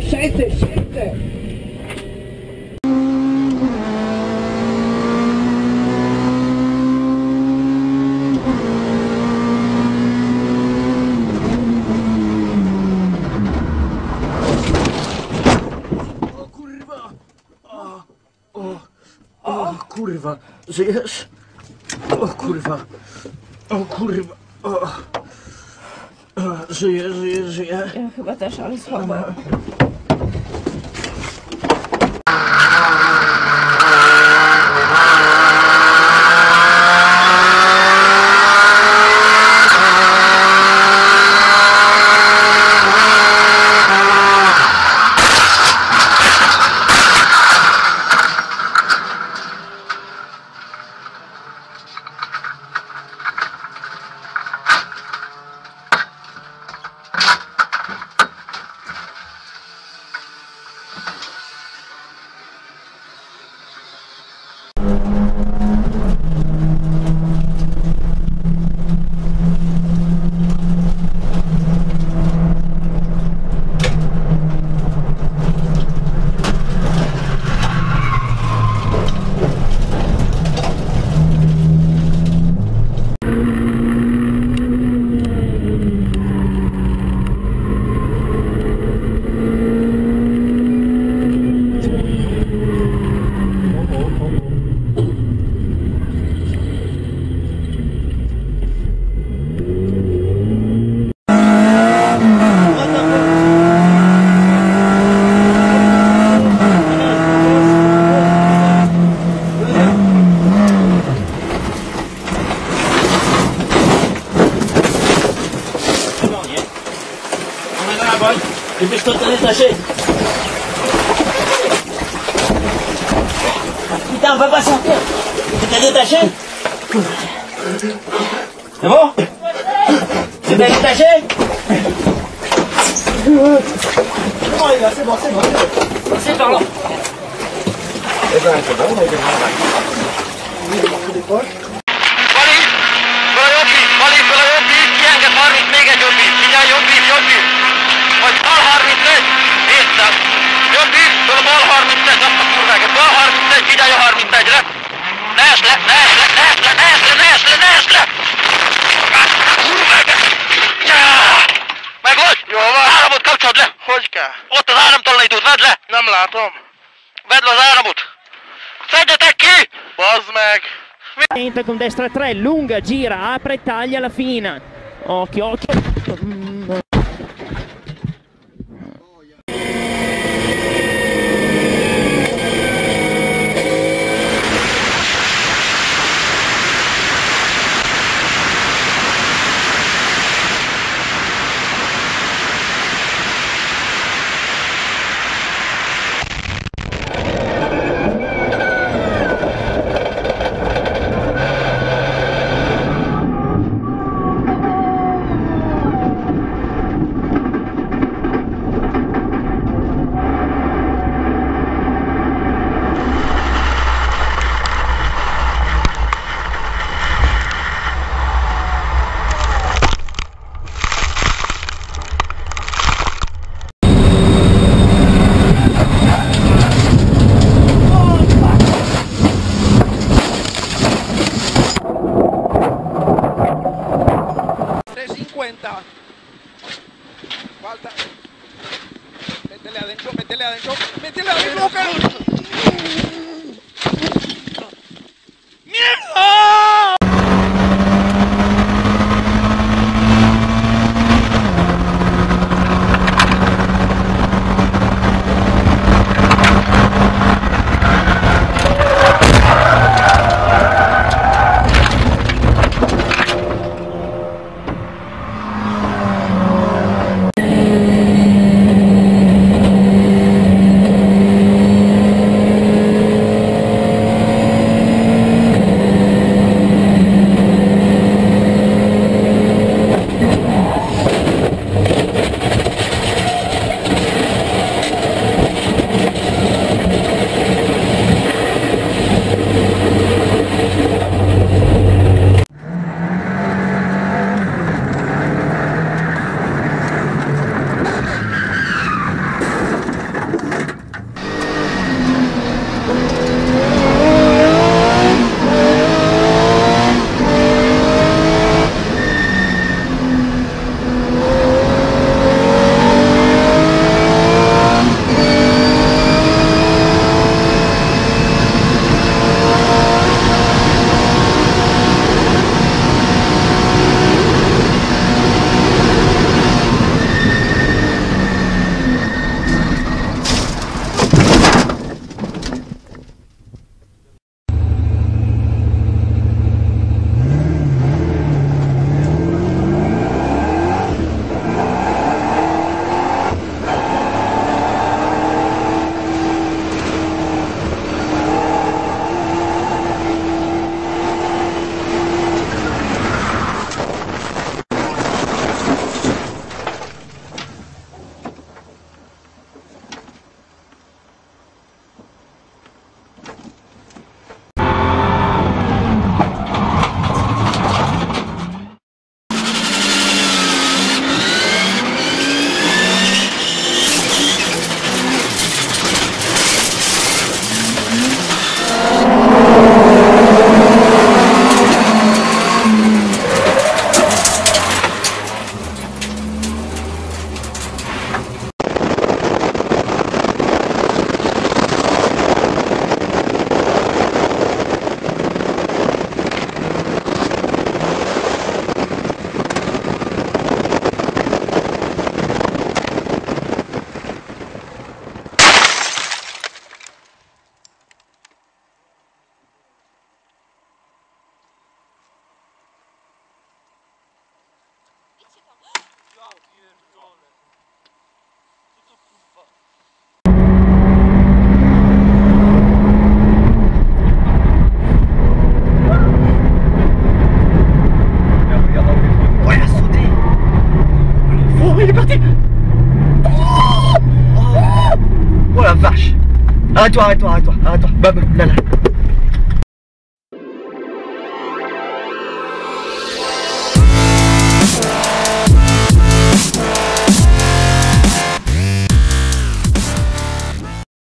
Siedźcie! O kurwa! O, o, o kurwa! Żyjesz? O kurwa! O kurwa! O, o, żyję, żyję, żyję. Ja chyba też, ale słabo. putain, on va pas sortir. T'es détaché C'est bon Tu t'es détaché Oh c'est bon, c'est bon. C'est par là. Eh ben, c'est bon, on a des poches. nesle, nesle, nesle, nesle, nesle, nesle! Kurva, ja! Meg vagy? Jó van. Áramot kapcsolod le! Hogy kell? Ott az áramtalanítót, vedd le! Nem látom. Vedd le az áramot! Szedjetek ki! Bazd meg! Tenta con destra 3, lunga, gira, apre, taglia la fine. Occhio, occhio. Arrête-toi, arrête-toi, arrête-toi, arrête-toi. Bah, bah, là, là.